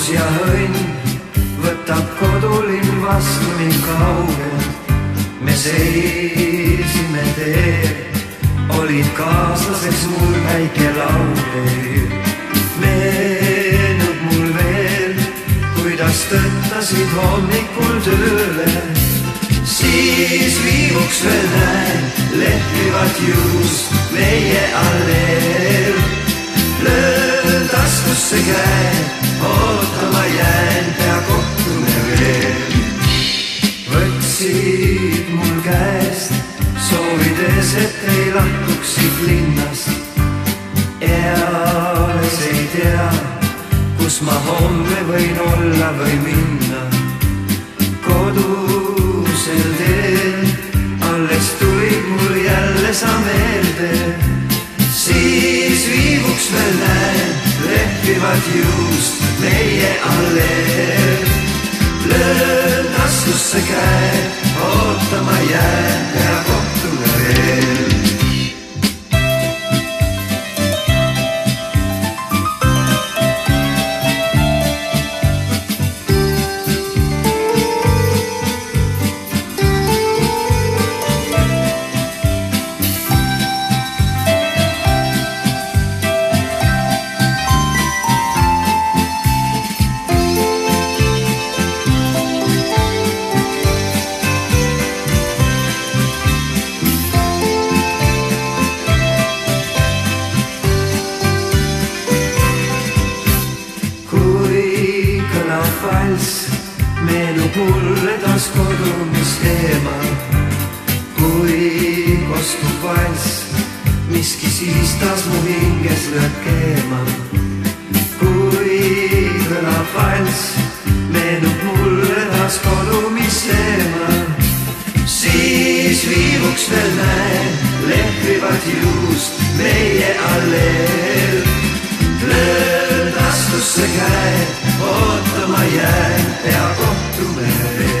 kodus ja õnn võtab kodulinn vastu mind kaugelt. me seisime teel, olid kaaslaseks mul väike laulöö. meenub mul veel, kuidas tõttasid hommikul tööle. siis viibuks veel näen lehvivat juust käe, ootama jään, pea kohtume veel. võtsid mul käest, soovides, et ei lahkuks siit linnast. eales ei tea, kus ma homme võin olla või minna. kodusel teel alles tulid mul jälle sa meelde. siis viibuks veel näen lehvivat juust meie alleel. löön taskusse käe, ootama jään ja valss, meenub mulle taas kodu, mis eemal. kui kostub valss, miski siis taas mu hinges lööb keema. kui kõlab valss, meenub mulle taas kodu, mis eemal. siis viibuks veel näen lehvivat juust meie alleel. löön tasku aklıma yer, ya koptu me.